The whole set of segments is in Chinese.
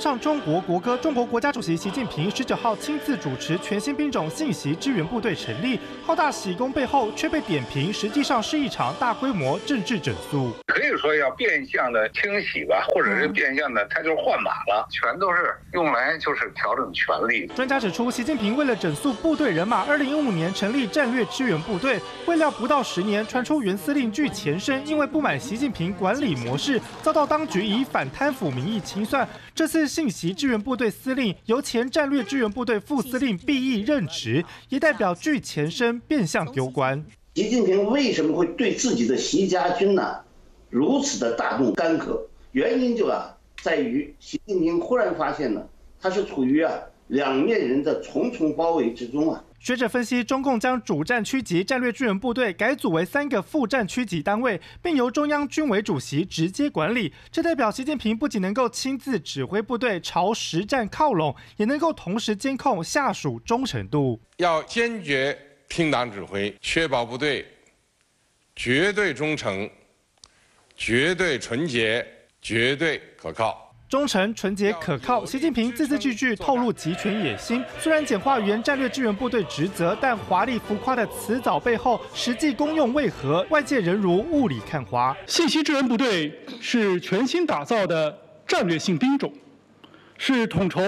唱中国国歌。中国国家主席习近平十九号亲自主持全新兵种信息支援部队成立，浩大喜功背后却被点评，实际上是一场大规模政治整肃。可以说要变相的清洗吧，或者是变相的，他就是换马了，全都是用来就是调整权力。专家指出，习近平为了整肃部队人马，二零一五年成立战略支援部队，未料不到十年，传出原司令据前身因为不满习近平管理模式，遭到当局以反贪腐名义清算。这次信息支援部队司令由前战略支援部队副司令毕义任职，也代表据前身变相丢官。习近平为什么会对自己的习家军呢如此的大动干戈？原因就啊在于习近平忽然发现呢，他是处于啊两面人的重重包围之中啊。学者分析，中共将主战区级战略支援部队改组为三个副战区级单位，并由中央军委主席直接管理。这代表习近平不仅能够亲自指挥部队朝实战靠拢，也能够同时监控下属忠诚度。要坚决听党指挥，确保部队绝对忠诚、绝对纯洁、绝对可靠。忠诚、纯洁、可靠。习近平字字句句透露集权野心。虽然简化原战略支援部队职责，但华丽浮夸的辞藻背后，实际功用为何？外界仍如雾里看花。信息支援部队是全新打造的战略性兵种，是统筹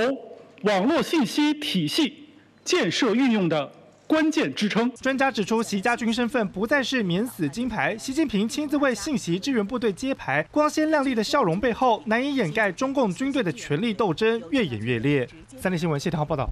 网络信息体系建设运用的。关键支撑。专家指出，习家军身份不再是免死金牌，习近平亲自为信息支援部队揭牌，光鲜亮丽的笑容背后，难以掩盖中共军队的权力斗争越演越烈。三立新闻谢涛报道。